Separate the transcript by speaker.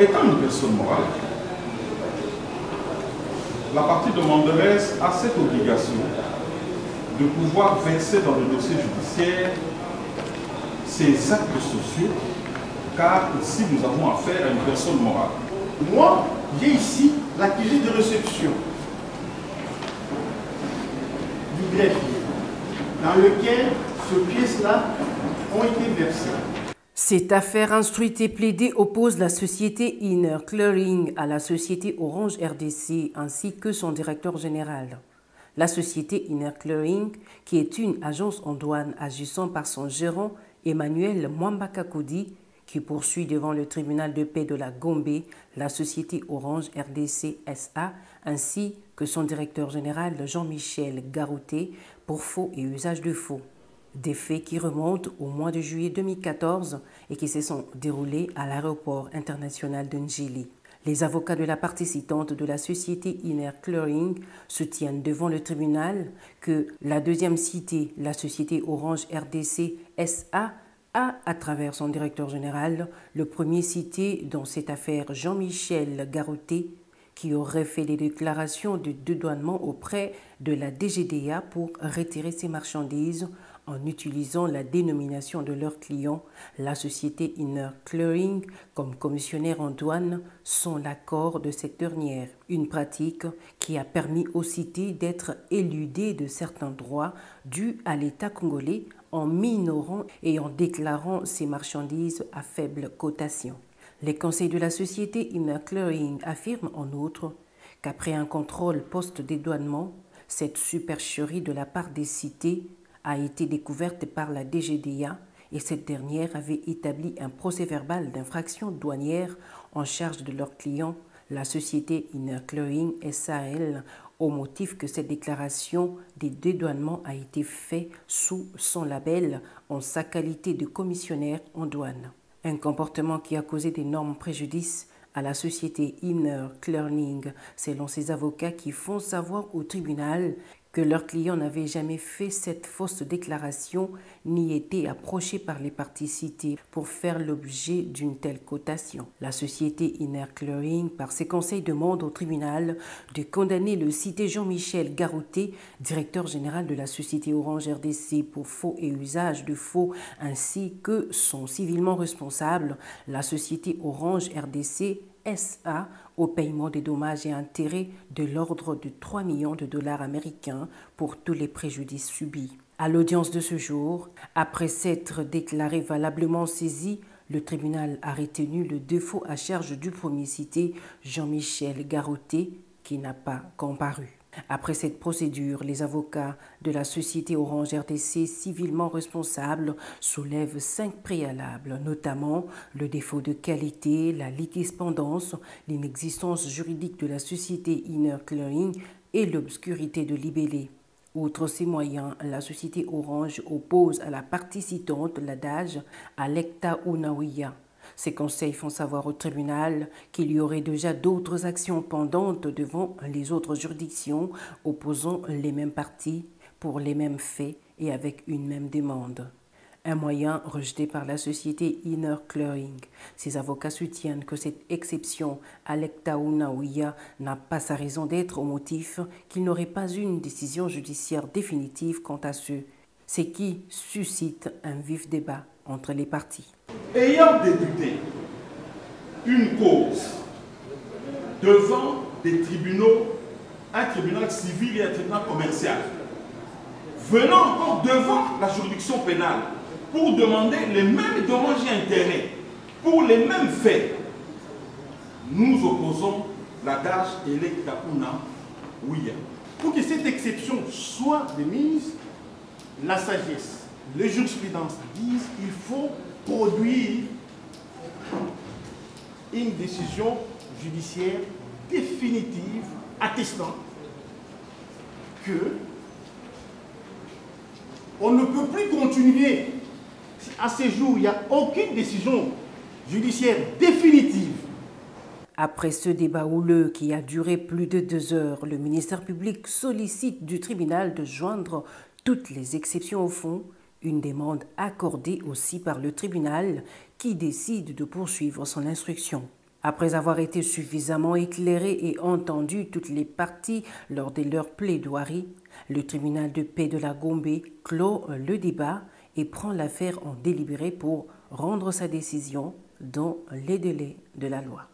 Speaker 1: Étant une personne morale, la partie demanderait a cette obligation de pouvoir verser dans le dossier judiciaire ses actes sociaux, car ici nous avons affaire à une personne morale.
Speaker 2: Moi, j'ai ici l'accusé de réception du greffier, dans lequel ces pièces-là ont été versées.
Speaker 3: Cette affaire instruite et plaidée oppose la société Inner Clearing à la société Orange RDC ainsi que son directeur général. La société Inner Clearing, qui est une agence en douane agissant par son gérant Emmanuel Mwambakakudi, qui poursuit devant le tribunal de paix de la Gombe la société Orange RDC SA ainsi que son directeur général Jean-Michel Garouté pour faux et usage de faux. Des faits qui remontent au mois de juillet 2014 et qui se sont déroulés à l'aéroport international de Njili. Les avocats de la participante de la société Inner Clearing soutiennent devant le tribunal que la deuxième cité, la société Orange RDC SA, a, à travers son directeur général, le premier cité dans cette affaire Jean-Michel Garoté, qui aurait fait des déclarations de dédouanement auprès de la DGDA pour retirer ses marchandises en utilisant la dénomination de leurs clients, la société Inner Clearing, comme commissionnaire en douane, sans l'accord de cette dernière. Une pratique qui a permis aux cités d'être éludées de certains droits dus à l'État congolais en minorant et en déclarant ces marchandises à faible cotation. Les conseils de la société Inner Clearing affirment en outre qu'après un contrôle post-dédouanement, cette supercherie de la part des cités a été découverte par la DGDA et cette dernière avait établi un procès verbal d'infraction douanière en charge de leur client, la société Inner Clearing SAL, au motif que cette déclaration des dédouanements a été faite sous son label en sa qualité de commissionnaire en douane. Un comportement qui a causé d'énormes préjudices à la société Inner Clearing, selon ses avocats qui font savoir au tribunal que leurs clients n'avaient jamais fait cette fausse déclaration ni été approchés par les parties citées pour faire l'objet d'une telle cotation. La société Inner Clearing, par ses conseils, demande au tribunal de condamner le cité Jean-Michel Garouté, directeur général de la société Orange RDC pour faux et usage de faux, ainsi que son civilement responsable, la société Orange RDC SA au paiement des dommages et intérêts de l'ordre de 3 millions de dollars américains pour tous les préjudices subis. À l'audience de ce jour, après s'être déclaré valablement saisi, le tribunal a retenu le défaut à charge du premier cité, Jean-Michel Garoté, qui n'a pas comparu. Après cette procédure, les avocats de la société Orange RTC civilement responsable soulèvent cinq préalables, notamment le défaut de qualité, la litispendance, l'inexistence juridique de la société Inner Clearing et l'obscurité de libellé. Outre ces moyens, la société Orange oppose à la partie citante l'adage Alecta Unawiya ces conseils font savoir au tribunal qu'il y aurait déjà d'autres actions pendantes devant les autres juridictions opposant les mêmes parties pour les mêmes faits et avec une même demande. Un moyen rejeté par la société Inner Clearing. Ses avocats soutiennent que cette exception à l'Ektaounaouia n'a pas sa raison d'être au motif qu'il n'aurait pas une décision judiciaire définitive quant à ce, ce qui suscite un vif débat entre les parties.
Speaker 1: Ayant débuté une cause devant des tribunaux, un tribunal civil et un tribunal commercial, venant encore devant la juridiction pénale pour demander les mêmes dommages et intérêts pour les mêmes faits, nous opposons l'adage Elektaouna Ouya.
Speaker 2: Pour que cette exception soit démise, la sagesse, les jurisprudences disent qu'il faut produire une décision judiciaire définitive attestant que on ne peut plus continuer. À ce jour, il n'y a aucune décision judiciaire définitive.
Speaker 3: Après ce débat houleux qui a duré plus de deux heures, le ministère public sollicite du tribunal de joindre toutes les exceptions au fond une demande accordée aussi par le tribunal qui décide de poursuivre son instruction. Après avoir été suffisamment éclairé et entendu toutes les parties lors de leur plaidoirie, le tribunal de paix de la Gombe clôt le débat et prend l'affaire en délibéré pour rendre sa décision dans les délais de la loi.